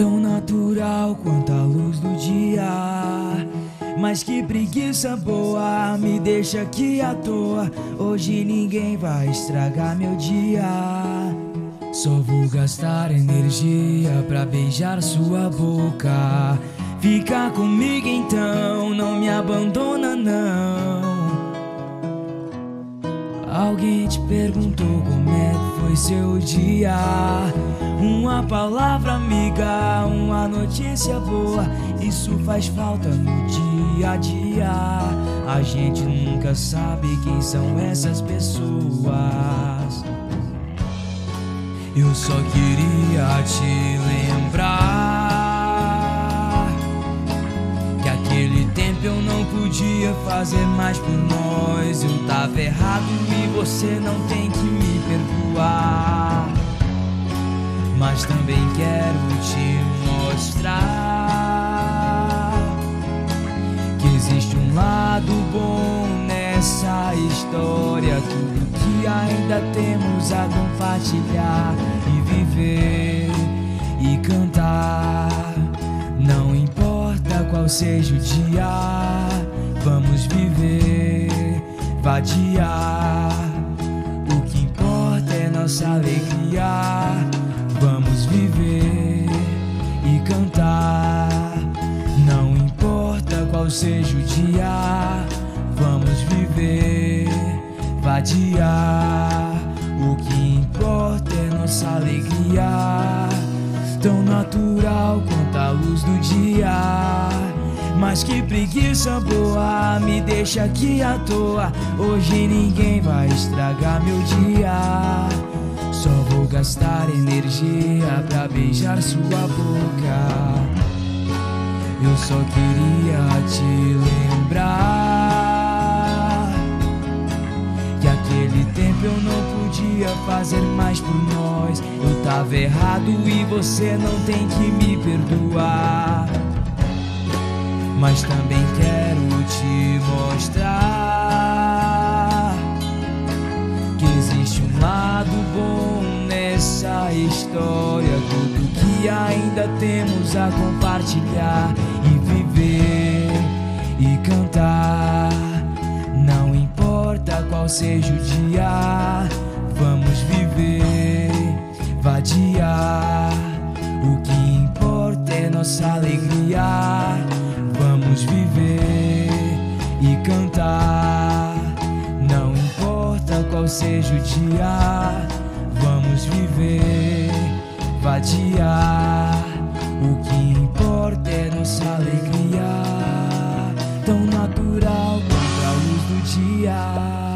tão natural quanto a luz do dia. Mas que preguiça boa, me deixa aqui à toa. Hoje ninguém vai estragar meu dia. Só vou gastar energia pra beijar sua boca. Fica comigo então, não me abandona não. Alguém te perguntou como é que foi seu dia? Uma palavra amiga, uma notícia boa. Isso faz falta no dia a dia. A gente nunca sabe quem são essas pessoas. Eu só queria te lembrar eu não podia fazer mais por nós. Eu tava errado e você não tem que me perdoar. Mas também quero te mostrar que existe um lado bom nessa história. Tudo que ainda temos a compartilhar e viver seja o dia, vamos viver, vadiar. O que importa é nossa alegria. Vamos viver e cantar. Não importa qual seja o dia, vamos viver, vadiar. O que importa é nossa alegria, tão natural quanto a luz do dia. Mas que preguiça boa, me deixa aqui à toa. Hoje ninguém vai estragar meu dia. Só vou gastar energia pra beijar sua boca. Eu só queria te lembrar que aquele tempo eu não podia fazer mais por nós. Eu tava errado e você não tem que me perdoar. Mas também quero te mostrar que existe um lado bom nessa história. Tudo que ainda temos a compartilhar e viver e cantar. Não importa qual seja o dia, vamos viver, vadiar. O que importa é nossa alegria. Vamos viver e cantar. Não importa qual seja o dia, vamos viver, vadiar. O que importa é nossa alegria, tão natural quanto a luz do dia.